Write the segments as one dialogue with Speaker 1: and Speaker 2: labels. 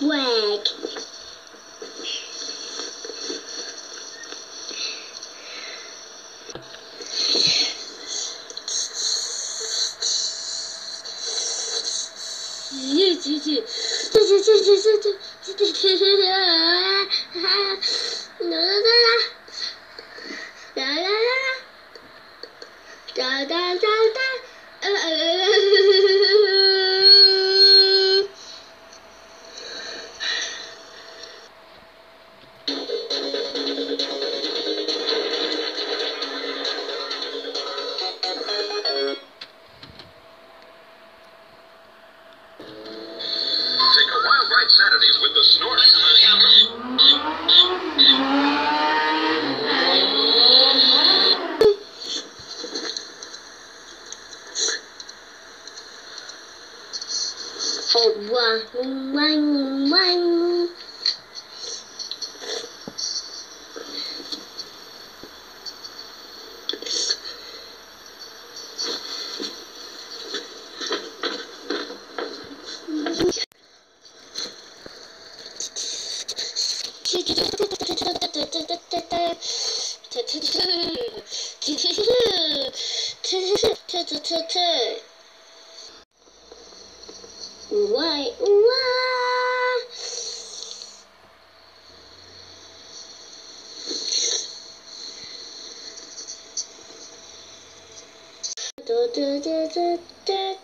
Speaker 1: Wag. 你。Oh, wang, wang, wang. Two. うわい。うわドドドドド。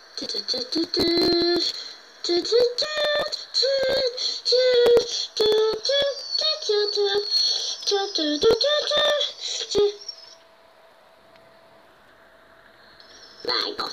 Speaker 1: Michael.